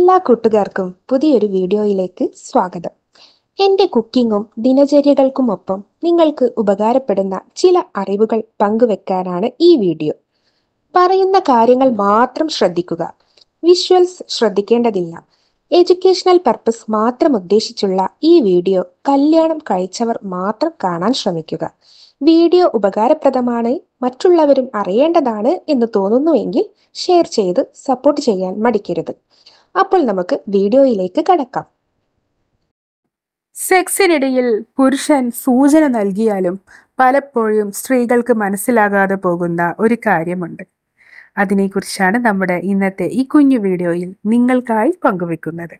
എല്ലാ കൂട്ടുകാർക്കും പുതിയൊരു വീഡിയോയിലേക്ക് സ്വാഗതം. എന്റെ കുക്കിങ്ങും ദിനചര്യകൾക്കുമൊപ്പം നിങ്ങൾക്ക് ഉപകാരപ്പെടുന്ന ചില അറിവുകൾ പങ്കുവെക്കാനാണ് ഈ വീഡിയോ. പറയുന്ന കാര്യങ്ങൾ മാത്രം ശ്രദ്ധിക്കുക. വിഷ്വൽസ് ശ്രദ്ധിക്കേണ്ടതില്ല. എഡ്യൂക്കേഷണൽ പർപ്പസ് മാത്രം ഉദ്ദേശിച്ചുള്ള ഈ വീഡിയോ കല്യാണം കഴിച്ചവർ മാത്രം കാണാൻ ശ്രമിക്കുക. വീഡിയോ ഉപകാരപ്രദമാണ് മറ്റുള്ളവരും അറിയേണ്ടതാണ് എന്ന് തോന്നുന്നുവെങ്കിൽ ഷെയർ ചെയ്ത് സപ്പോർട്ട് ചെയ്യാൻ മടിക്കരുത്. അപ്പോൾ നമുക്ക് വീഡിയോയിലേക്ക് കടക്കാം. സെക്സിനിടയിൽ പുരുഷൻ സൂചന നൽകിയാലും പലപ്പോഴും സ്ത്രീകൾക്ക് മനസ്സിലാകാതെ പോകുന്ന ഒരു കാര്യമുണ്ട്. അതിനെക്കുറിച്ചാണ് നമ്മുടെ ഇന്നത്തെ ഈ കുഞ്ഞു വീഡിയോയിൽ നിങ്ങൾക്കായി പങ്കുവെക്കുന്നത്.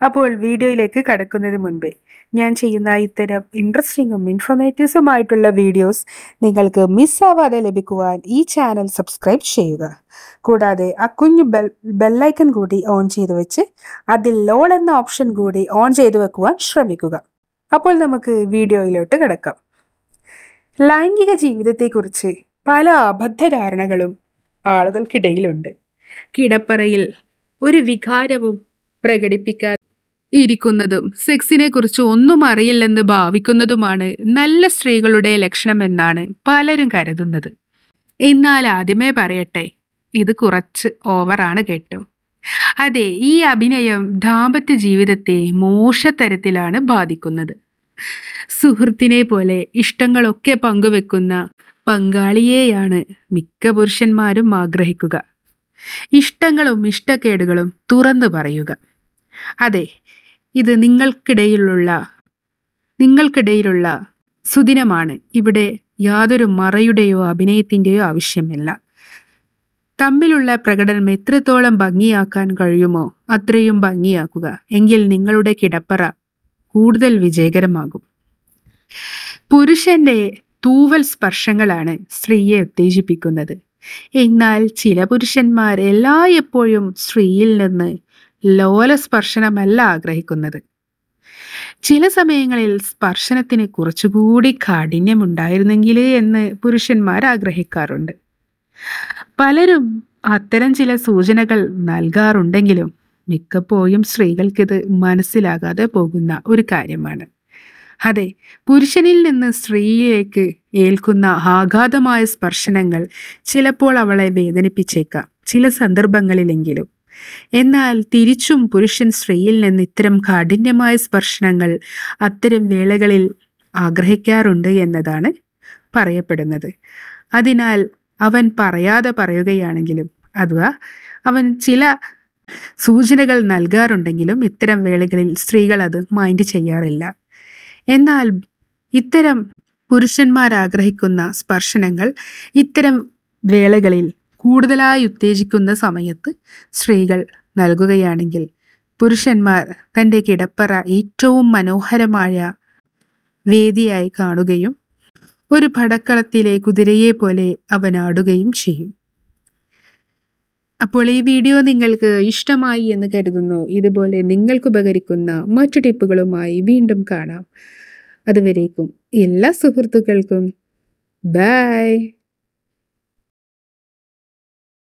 അപ്പോൾ വീഡിയോയിലേക്ക് കടക്കുന്നതിന് മുൻപേ ഞാൻ ചെയ്യുന്ന ഇത്തരം ഇൻട്രസ്റ്റിംഗും ഇൻഫോർമേറ്റീവ്സുമായിട്ടുള്ള വീഡിയോസ് നിങ്ങൾക്ക് മിസ്സാവാതെ ലഭിക്കുവാൻ ഈ ചാനൽ സബ്സ്ക്രൈബ് ചെയ്യുക. കൂടാതെ ആ കുഞ്ഞു ബെൽ ബെല്ലൈക്കൺ കൂടി ഓൺ ചെയ്തു വെച്ച് അതിൽ ലോൾ എന്ന ഓപ്ഷൻ കൂടി ഓൺ ചെയ്തു വെക്കുവാൻ ശ്രമിക്കുക. അപ്പോൾ നമുക്ക് വീഡിയോയിലോട്ട് കിടക്കാം. ലൈംഗിക ജീവിതത്തെക്കുറിച്ച് പല അബദ്ധധാരണകളും ആളുകൾക്കിടയിലുണ്ട്. കിടപ്പറയിൽ ഒരു വികാരവും പ്രകടിപ്പിക്കാതെ ഇരിക്കുന്നതും സെക്സിനെ കുറിച്ച് ഒന്നും അറിയില്ലെന്ന് ഭാവിക്കുന്നതുമാണ് നല്ല സ്ത്രീകളുടെ ലക്ഷണമെന്നാണ് പലരും കരുതുന്നത്. എന്നാൽ ആദ്യമേ പറയട്ടെ ഇത് കുറച്ച് ഓവറാണ് കേട്ടോ. അതെ ഈ അഭിനയം ദാമ്പത്യ ജീവിതത്തെ മോശത്തരത്തിലാണ് ബാധിക്കുന്നത്. സുഹൃത്തിനെ പോലെ ഇഷ്ടങ്ങളൊക്കെ പങ്കുവെക്കുന്ന പങ്കാളിയെയാണ് മിക്ക പുരുഷന്മാരും ആഗ്രഹിക്കുക. ഇഷ്ടങ്ങളും ഇഷ്ടക്കേടുകളും തുറന്നു പറയുക. അതെ ഇത് നിങ്ങൾക്കിടയിലുള്ള നിങ്ങൾക്കിടയിലുള്ള സുദിനമാണ്. ഇവിടെ യാതൊരു മറയുടെയോ അഭിനയത്തിന്റെയോ ആവശ്യമില്ല. തമ്മിലുള്ള പ്രകടനം എത്രത്തോളം ഭംഗിയാക്കാൻ കഴിയുമോ അത്രയും ഭംഗിയാക്കുക. എങ്കിൽ നിങ്ങളുടെ കിടപ്പറ കൂടുതൽ വിജയകരമാകും. പുരുഷന്റെ തൂവൽ സ്പർശങ്ങളാണ് സ്ത്രീയെ ഉത്തേജിപ്പിക്കുന്നത്. എന്നാൽ ചില പുരുഷന്മാർ എല്ലായ്പ്പോഴും സ്ത്രീയിൽ നിന്ന് ലോല സ്പർശനമല്ല ആഗ്രഹിക്കുന്നത്. ചില സമയങ്ങളിൽ സ്പർശനത്തിന് കുറച്ചുകൂടി കാഠിന്യമുണ്ടായിരുന്നെങ്കിൽ എന്ന് പുരുഷന്മാർ ആഗ്രഹിക്കാറുണ്ട്. പലരും അത്തരം ചില സൂചനകൾ നൽകാറുണ്ടെങ്കിലും മിക്കപ്പോഴും സ്ത്രീകൾക്കിത് മനസ്സിലാകാതെ പോകുന്ന ഒരു കാര്യമാണ്. അതെ പുരുഷനിൽ നിന്ന് സ്ത്രീയിലേക്ക് ഏൽക്കുന്ന ആഘാതമായ സ്പർശനങ്ങൾ ചിലപ്പോൾ അവളെ വേദനിപ്പിച്ചേക്കാം. ചില സന്ദർഭങ്ങളിലെങ്കിലും. എന്നാൽ തിരിച്ചും പുരുഷൻ സ്ത്രീയിൽ നിന്ന് ഇത്തരം കാഠിന്യമായ സ്പർശനങ്ങൾ അത്തരം വേളകളിൽ ആഗ്രഹിക്കാറുണ്ട് എന്നതാണ് പറയപ്പെടുന്നത്. അതിനാൽ അവൻ പറയാതെ പറയുകയാണെങ്കിലും അഥവാ അവൻ ചില സൂചനകൾ നൽകാറുണ്ടെങ്കിലും ഇത്തരം വേളകളിൽ സ്ത്രീകൾ അത് മൈൻഡ് ചെയ്യാറില്ല. എന്നാൽ ഇത്തരം പുരുഷന്മാർ ആഗ്രഹിക്കുന്ന സ്പർശനങ്ങൾ ഇത്തരം വേളകളിൽ കൂടുതലായി ഉത്തേജിക്കുന്ന സമയത്ത് സ്ത്രീകൾ നൽകുകയാണെങ്കിൽ പുരുഷന്മാർ തന്റെ കിടപ്പറ ഏറ്റവും മനോഹരമായ വേദിയായി കാണുകയും ഒരു പടക്കളത്തിലെ കുതിരയെ പോലെ അവൻ ആടുകയും ചെയ്യും. അപ്പോൾ ഈ വീഡിയോ നിങ്ങൾക്ക് ഇഷ്ടമായി എന്ന് കരുതുന്നു. ഇതുപോലെ നിങ്ങൾക്ക് ഉപകരിക്കുന്ന മറ്റു ടിപ്പുകളുമായി വീണ്ടും കാണാം. അതുവരേക്കും എല്ലാ സുഹൃത്തുക്കൾക്കും. ബൈ.